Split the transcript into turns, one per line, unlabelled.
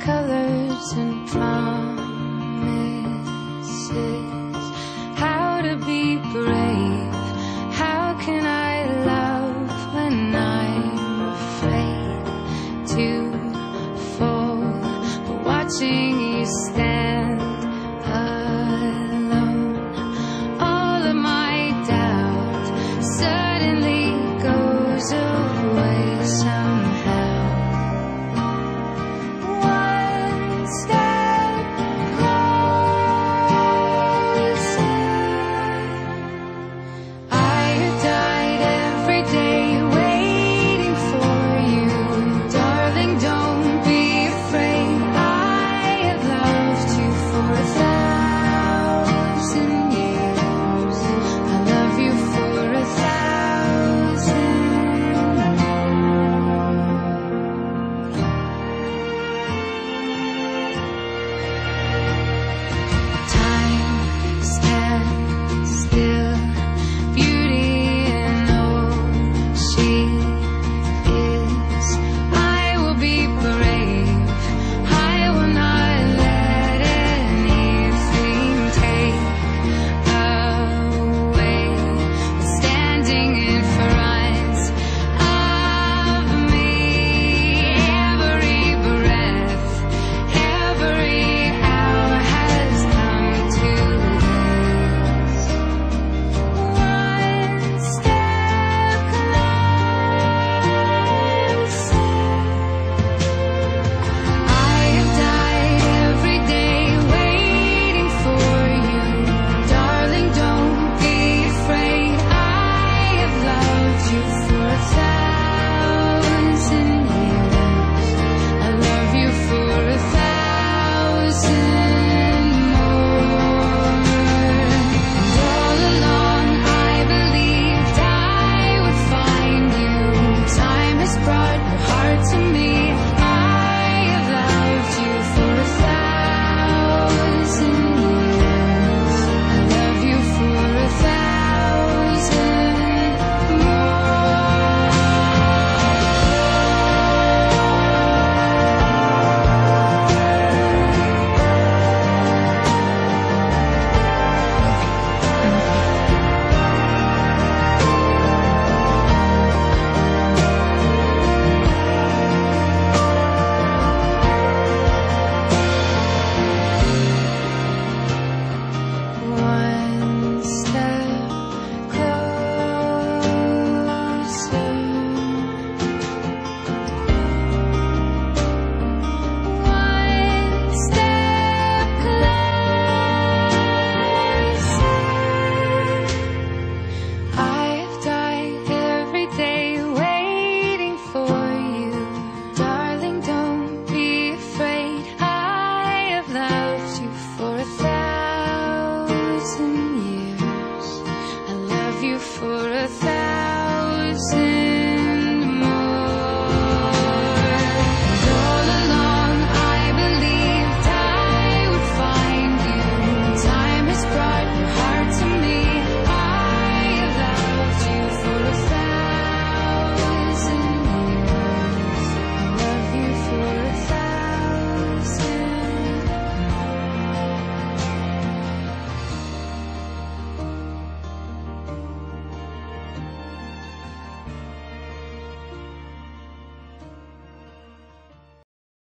colors and promises. How to be brave? How can I love when I'm afraid to fall? Watching you stand.